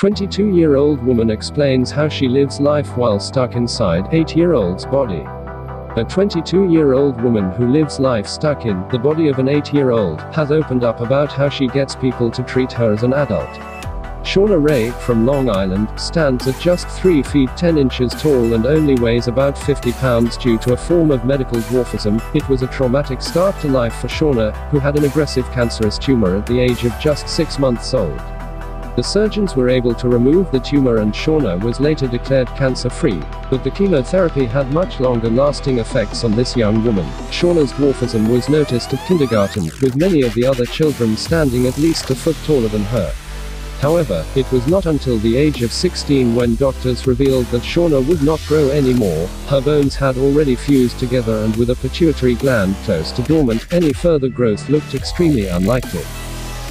22 year old woman explains how she lives life while stuck inside 8 year old's body. A 22 year old woman who lives life stuck in the body of an 8 year old has opened up about how she gets people to treat her as an adult. Shauna Rae, from Long Island, stands at just 3 feet 10 inches tall and only weighs about 50 pounds due to a form of medical dwarfism. It was a traumatic start to life for Shauna, who had an aggressive cancerous tumor at the age of just 6 months old. The surgeons were able to remove the tumor and Shauna was later declared cancer-free, but the chemotherapy had much longer lasting effects on this young woman. Shauna's dwarfism was noticed at kindergarten, with many of the other children standing at least a foot taller than her. However, it was not until the age of 16 when doctors revealed that Shauna would not grow anymore, her bones had already fused together and with a pituitary gland close to dormant, any further growth looked extremely unlikely.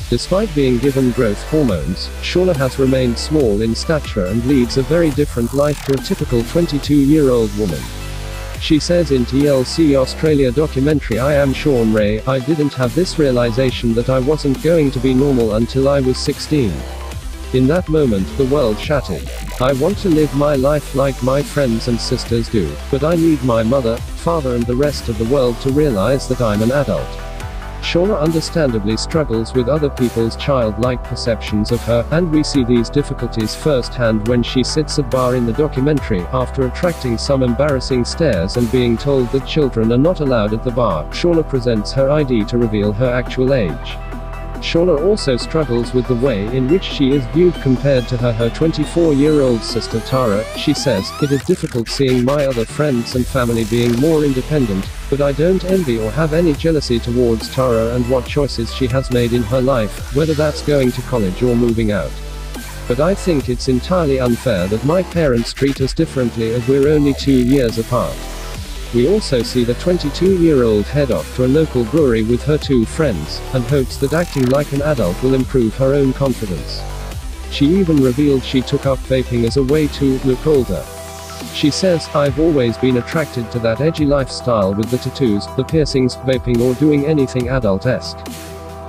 Despite being given growth hormones, Shauna has remained small in stature and leads a very different life to a typical 22-year-old woman. She says in TLC Australia documentary I am Shauna Rae, I didn't have this realization that I wasn't going to be normal until I was 16. In that moment, the world shattered. I want to live my life like my friends and sisters do, but I need my mother, father and the rest of the world to realize that I'm an adult. Shauna understandably struggles with other people's childlike perceptions of her, and we see these difficulties firsthand when she sits at bar in the documentary, after attracting some embarrassing stares and being told that children are not allowed at the bar. Shauna presents her ID to reveal her actual age. Shauna also struggles with the way in which she is viewed compared to her her 24-year-old sister Tara. She says, It is difficult seeing my other friends and family being more independent, but I don't envy or have any jealousy towards Tara and what choices she has made in her life, whether that's going to college or moving out. But I think it's entirely unfair that my parents treat us differently as we're only two years apart. We also see the 22-year-old head off to a local brewery with her two friends, and hopes that acting like an adult will improve her own confidence. She even revealed she took up vaping as a way to look older. She says, I've always been attracted to that edgy lifestyle with the tattoos, the piercings, vaping or doing anything adult-esque.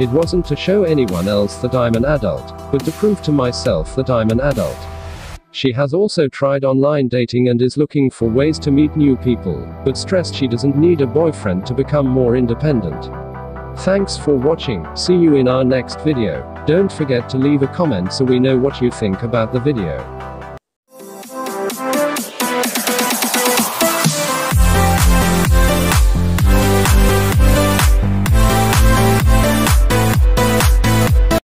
It wasn't to show anyone else that I'm an adult, but to prove to myself that I'm an adult. She has also tried online dating and is looking for ways to meet new people, but stressed she doesn't need a boyfriend to become more independent. Thanks for watching, see you in our next video. Don't forget to leave a comment so we know what you think about the video.